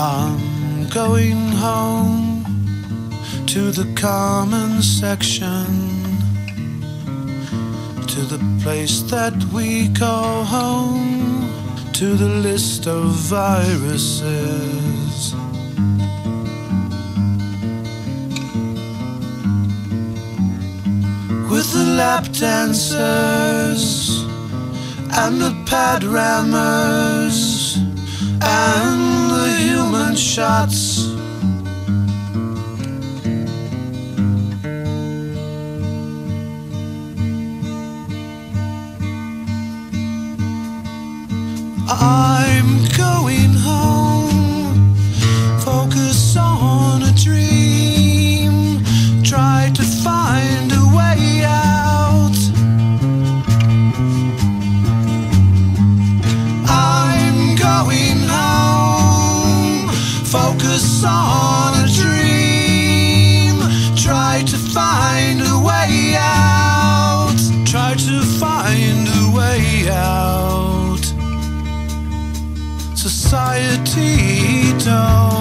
I'm going home to the common section, to the place that we call home, to the list of viruses. With the lap dancers and the pad rammers shots. I'm going Focus on a dream. Try to find a way out. Try to find a way out. Society Dome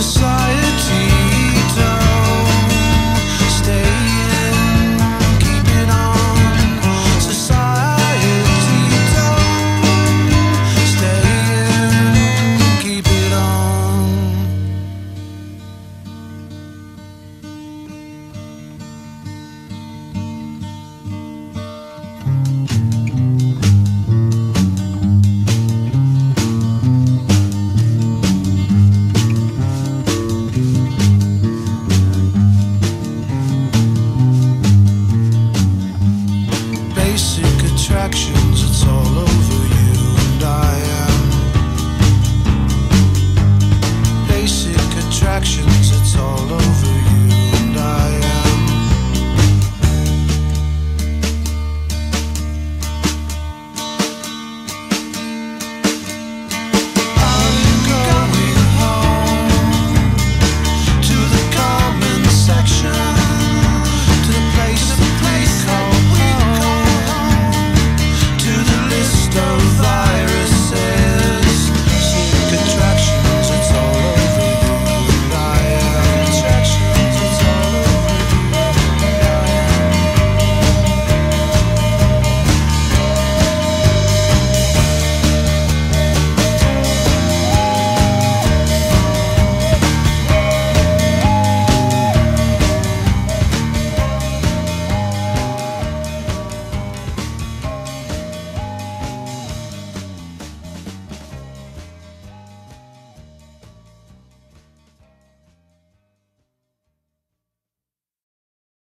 Society attractions,